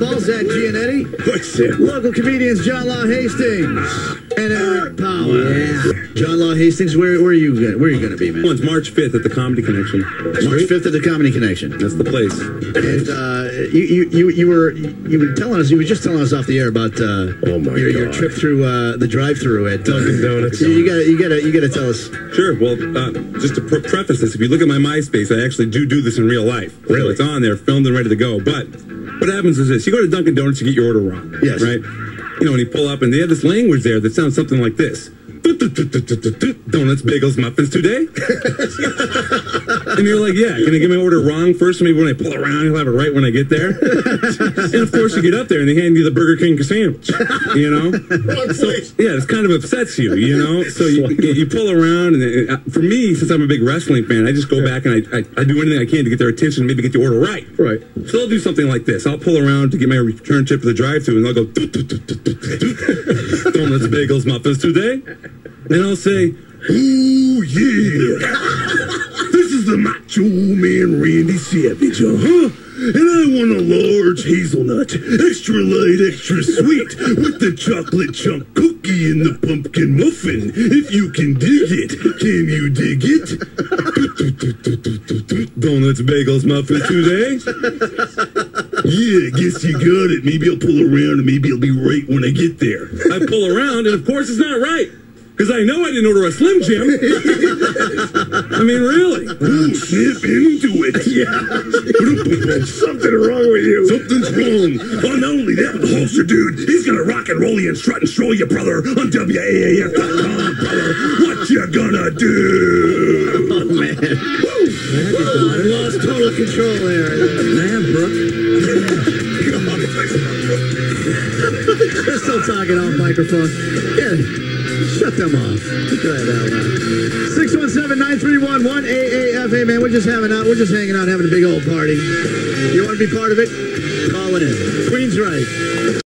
Balzac Gianetti, What's that? local comedians Jon Law Hastings, and Eric Power. Yeah. Jon Law Hastings, where, where are you? go- Where are you going to be, man? Well, it's March 5th at the Comedy Connection. March fifth at the Comedy Connection. That's the place. And uh, you, you, you, you were you were telling us you were just telling us off the air about uh, Oh, my your, your God. trip through uh, the drive-through at Dunkin' Donuts. You, got you got to you got to tell us. Sure. Well, uh, just to pre- preface this, if you look at my MySpace, I actually do do this in real life. So Really? it's on there, filmed and ready to go. But what happens is this: you go to Dunkin' Donuts, you get your order wrong. Yes. Right. You know, when you pull up, and they have this language there that sounds something like this. Donuts, bagels, muffins today. and you're like, yeah, can I get my order wrong first? Maybe when I pull around, you'll have it right when I get there. and of course, you get up there and they hand you the Burger King sandwich. You know, so yeah, this kind of upsets you. You know, so you, you, pull around, and it, uh, for me, since I'm a big wrestling fan, I just go back and I, I, I do anything I can to get their attention, maybe get the order right. Right. So I'll do something like this. I'll pull around to get my return trip to the drive-thru, and I'll go donuts, bagels, muffins today, and I'll say, Ooh, yeah. this is the Macho Man Randy Savage, uh huh. And I want a large hazelnut, extra light, extra sweet, with the chocolate chunk cookie and the pumpkin muffin. If you can dig it, can you dig it? donuts, bagels, muffins today. Yeah, guess you got it. Maybe I'll pull around and maybe I'll be right when I get there. I pull around, and of course, it's not right. Because I know I didn't order a Slim Jim. I mean, really. Snap into it. Yeah. Something wrong with you. Something's wrong. Oh, not only that, but the Hulkster dude, he's gonna rock and roll you and strut and stroll you, brother, on WAAF.com, brother. What you gonna do? Oh man, I lost total control there. Man, Brooke. They're still talking off microphone. Yeah, shut them off. Go ahead, Al. 617-931-1AAF. Hey, man, we're just having out. We're just hanging out, having a big old party. You want to be part of it? Call it in. Queens right.